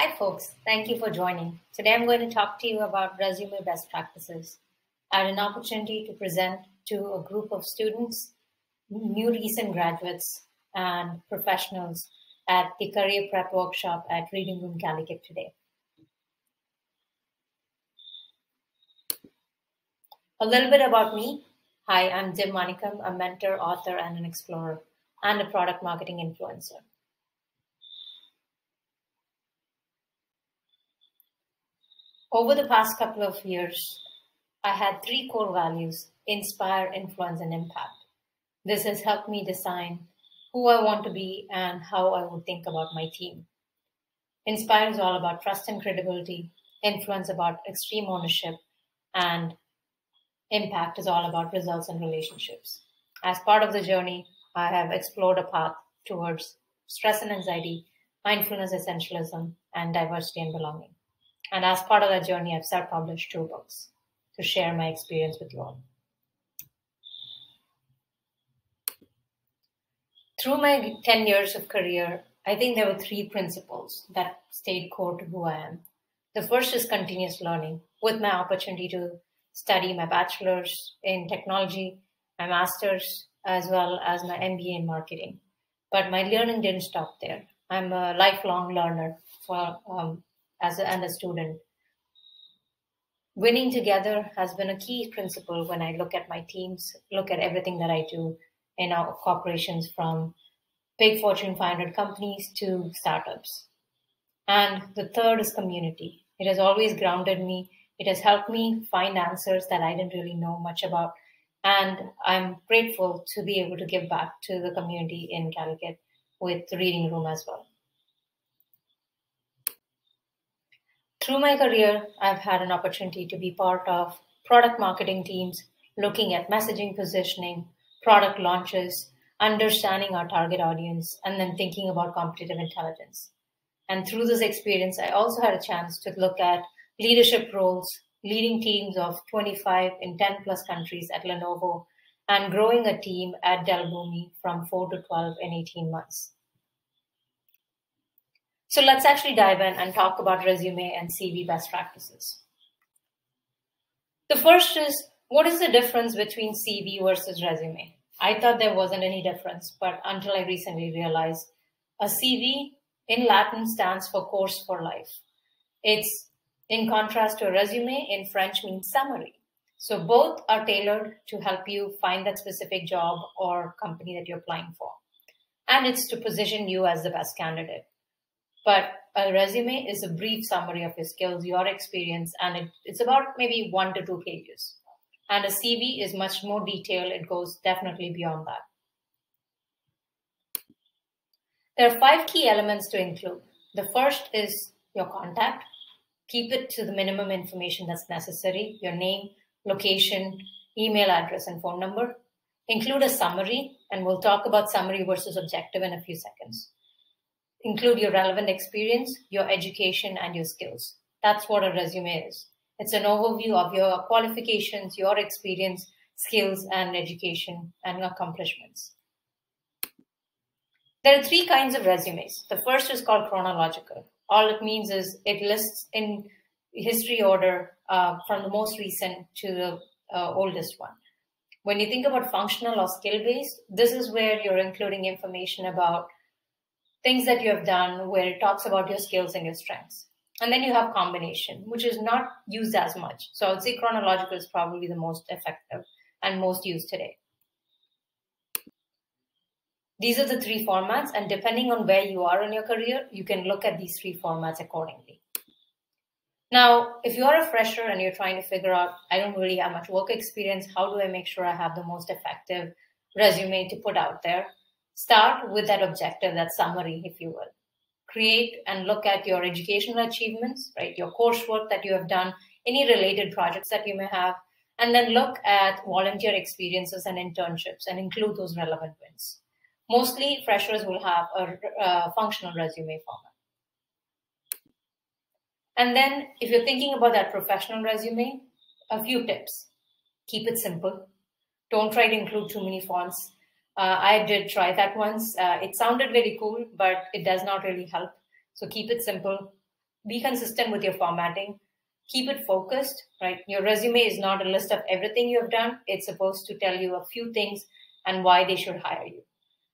Hi, folks. Thank you for joining. Today I'm going to talk to you about resume best practices. I had an opportunity to present to a group of students, new recent graduates, and professionals at the Career Prep Workshop at Reading Room Calicut today. A little bit about me. Hi, I'm Div Manickam, a mentor, author, and an explorer, and a product marketing influencer. Over the past couple of years, I had three core values inspire, influence, and impact. This has helped me decide who I want to be and how I would think about my team. Inspire is all about trust and credibility, influence about extreme ownership, and impact is all about results and relationships. As part of the journey, I have explored a path towards stress and anxiety, mindfulness essentialism, and diversity and belonging. And as part of that journey, I've self published two books to share my experience with you all. Through my 10 years of career, I think there were three principles that stayed core to who I am. The first is continuous learning, with my opportunity to study my bachelor's in technology, my master's, as well as my MBA in marketing. But my learning didn't stop there. I'm a lifelong learner for um, as a, and a student. Winning together has been a key principle when I look at my teams, look at everything that I do in our corporations from big Fortune 500 companies to startups. And the third is community. It has always grounded me. It has helped me find answers that I didn't really know much about. And I'm grateful to be able to give back to the community in Calicut with the reading room as well. Through my career, I've had an opportunity to be part of product marketing teams looking at messaging positioning, product launches, understanding our target audience, and then thinking about competitive intelligence. And through this experience, I also had a chance to look at leadership roles, leading teams of 25 in 10 plus countries at Lenovo, and growing a team at Dell Boomi from 4 to 12 in 18 months. So let's actually dive in and talk about resume and CV best practices. The first is what is the difference between CV versus resume? I thought there wasn't any difference, but until I recently realized a CV in Latin stands for course for life. It's in contrast to a resume in French means summary. So both are tailored to help you find that specific job or company that you're applying for. And it's to position you as the best candidate. But a resume is a brief summary of your skills, your experience, and it, it's about maybe one to two pages. And a CV is much more detailed, it goes definitely beyond that. There are five key elements to include. The first is your contact. Keep it to the minimum information that's necessary your name, location, email address, and phone number. Include a summary, and we'll talk about summary versus objective in a few seconds include your relevant experience, your education, and your skills. That's what a resume is. It's an overview of your qualifications, your experience, skills, and education and accomplishments. There are three kinds of resumes. The first is called chronological. All it means is it lists in history order uh, from the most recent to the uh, oldest one. When you think about functional or skill based, this is where you're including information about things that you have done where it talks about your skills and your strengths. And then you have combination, which is not used as much. So I would say chronological is probably the most effective and most used today. These are the three formats, and depending on where you are in your career, you can look at these three formats accordingly. Now, if you are a fresher and you're trying to figure out, I don't really have much work experience, how do I make sure I have the most effective resume to put out there? Start with that objective, that summary, if you will. Create and look at your educational achievements, right? Your coursework that you have done, any related projects that you may have, and then look at volunteer experiences and internships and include those relevant wins. Mostly, freshers will have a, a functional resume format. And then, if you're thinking about that professional resume, a few tips. Keep it simple. Don't try to include too many fonts. Uh, I did try that once. Uh, it sounded very cool, but it does not really help. So keep it simple. be consistent with your formatting. Keep it focused, right? Your resume is not a list of everything you have done. It's supposed to tell you a few things and why they should hire you.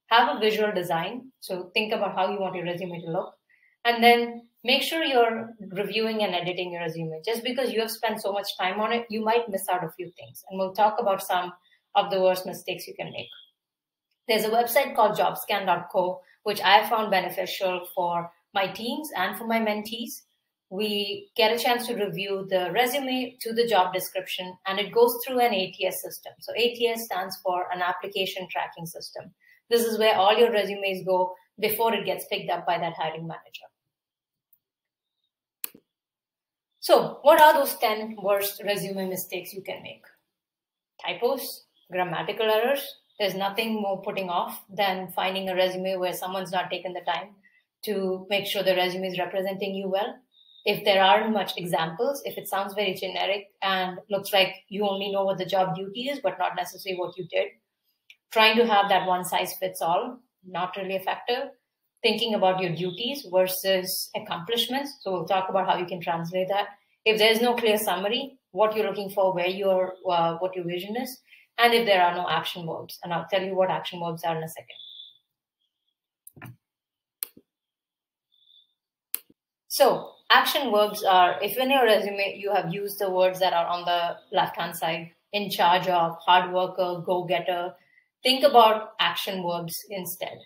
Have a visual design. So think about how you want your resume to look. And then make sure you're reviewing and editing your resume. Just because you have spent so much time on it, you might miss out a few things. And we'll talk about some of the worst mistakes you can make. There's a website called jobscan.co, which I found beneficial for my teams and for my mentees. We get a chance to review the resume to the job description, and it goes through an ATS system. So, ATS stands for an application tracking system. This is where all your resumes go before it gets picked up by that hiring manager. So, what are those 10 worst resume mistakes you can make? Typos, grammatical errors. There's nothing more putting off than finding a resume where someone's not taken the time to make sure the resume is representing you well. If there aren't much examples, if it sounds very generic and looks like you only know what the job duty is, but not necessarily what you did, trying to have that one size fits all, not really effective. Thinking about your duties versus accomplishments. So we'll talk about how you can translate that. If there's no clear summary, what you're looking for, where your uh, what your vision is, and if there are no action verbs. And I'll tell you what action verbs are in a second. So action verbs are if in your resume you have used the words that are on the left hand side in charge of, hard worker, go getter, think about action verbs instead.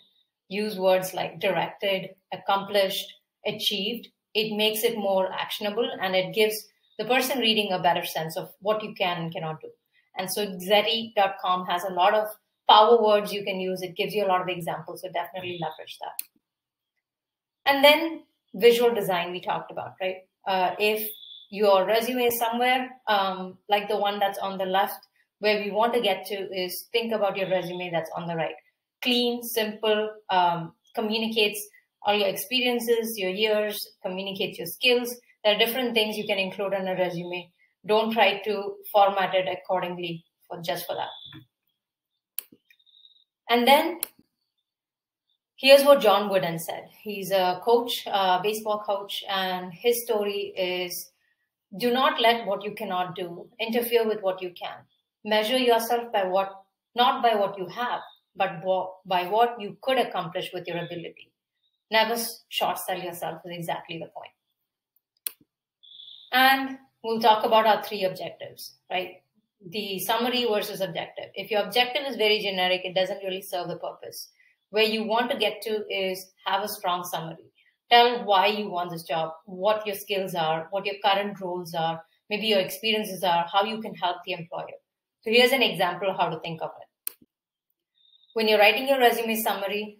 Use words like directed, accomplished, achieved. It makes it more actionable and it gives the person reading a better sense of what you can and cannot do. And so Zety.com has a lot of power words you can use. It gives you a lot of examples. So definitely leverage that. And then visual design we talked about, right? Uh, if your resume is somewhere um, like the one that's on the left, where we want to get to is think about your resume that's on the right. Clean, simple, um, communicates all your experiences, your years, communicates your skills. There are different things you can include in a resume don't try to format it accordingly for just for that. And then here's what John Wooden said. He's a coach, a baseball coach, and his story is do not let what you cannot do interfere with what you can. Measure yourself by what, not by what you have, but by what you could accomplish with your ability. Never short sell yourself is exactly the point. And we'll talk about our three objectives, right? The summary versus objective. If your objective is very generic, it doesn't really serve the purpose. Where you want to get to is have a strong summary. Tell why you want this job, what your skills are, what your current roles are, maybe your experiences are, how you can help the employer. So here's an example how to think of it. When you're writing your resume summary,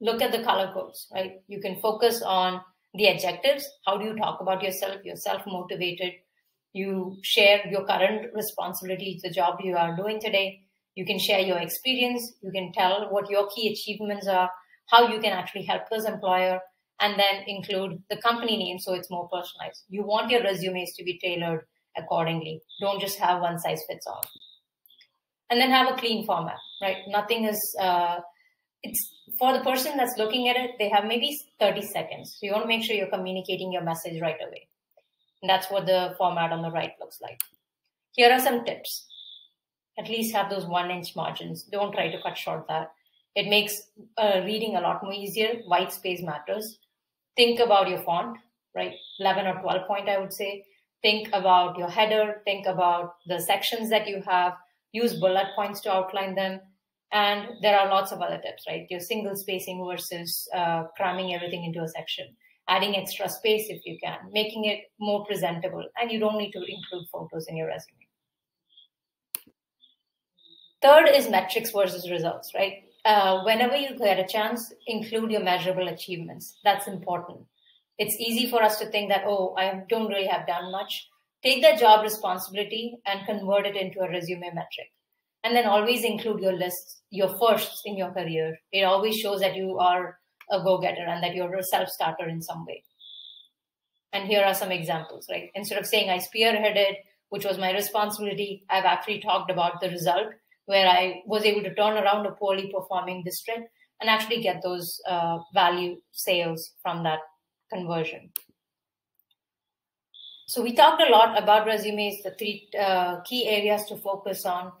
look at the color codes, right? You can focus on the adjectives. How do you talk about yourself? You're self motivated you share your current responsibilities, the job you are doing today. You can share your experience. You can tell what your key achievements are, how you can actually help this employer, and then include the company name so it's more personalized. You want your resumes to be tailored accordingly. Don't just have one size fits all. And then have a clean format, right? Nothing is, uh, it's for the person that's looking at it, they have maybe 30 seconds. So you want to make sure you're communicating your message right away. And that's what the format on the right looks like. Here are some tips. At least have those one inch margins. Don't try to cut short that. It makes uh, reading a lot more easier. White space matters. Think about your font, right? 11 or 12 point, I would say. Think about your header. Think about the sections that you have. Use bullet points to outline them. And there are lots of other tips, right? Your single spacing versus uh, cramming everything into a section adding extra space if you can, making it more presentable, and you don't need to include photos in your resume. Third is metrics versus results, right? Uh, whenever you get a chance, include your measurable achievements. That's important. It's easy for us to think that, oh, I don't really have done much. Take that job responsibility and convert it into a resume metric. And then always include your lists, your firsts in your career. It always shows that you are a go-getter and that you're a self-starter in some way. And here are some examples, right? Instead of saying I spearheaded, which was my responsibility, I've actually talked about the result where I was able to turn around a poorly performing district and actually get those uh, value sales from that conversion. So we talked a lot about resumes, the three uh, key areas to focus on.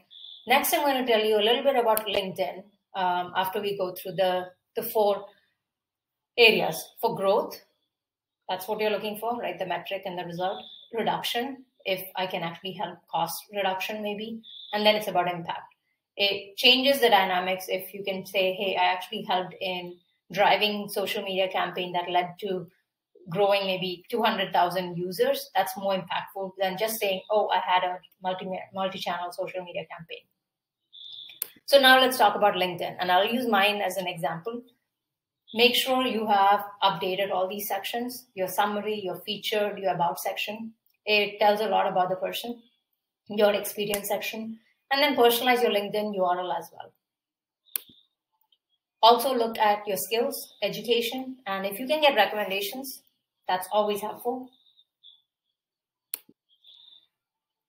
Next, I'm going to tell you a little bit about LinkedIn um, after we go through the, the four areas for growth. That's what you're looking for, right? The metric and the result. Reduction, if I can actually help cost reduction, maybe. And then it's about impact. It changes the dynamics if you can say, hey, I actually helped in driving social media campaign that led to growing maybe 200,000 users, that's more impactful than just saying, oh, I had a multi multi-channel social media campaign. So now let's talk about LinkedIn. And I'll use mine as an example. Make sure you have updated all these sections, your summary, your featured, your about section. It tells a lot about the person, your experience section, and then personalize your LinkedIn URL as well. Also look at your skills, education, and if you can get recommendations, that's always helpful.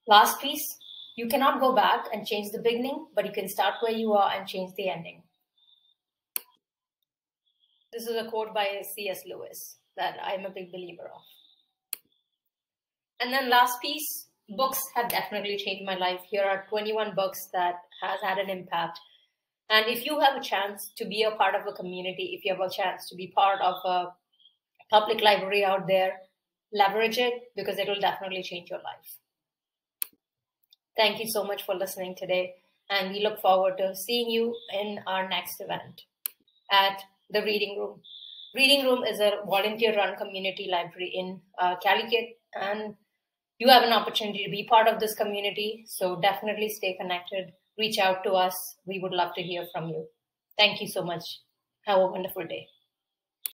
Last piece, you cannot go back and change the beginning, but you can start where you are and change the ending. This is a quote by C.S. Lewis that I'm a big believer of. And then last piece, books have definitely changed my life. Here are 21 books that has had an impact. And if you have a chance to be a part of a community, if you have a chance to be part of a public library out there. Leverage it because it will definitely change your life. Thank you so much for listening today. And we look forward to seeing you in our next event at the Reading Room. Reading Room is a volunteer run community library in uh, Calicut. And you have an opportunity to be part of this community. So definitely stay connected. Reach out to us. We would love to hear from you. Thank you so much. Have a wonderful day.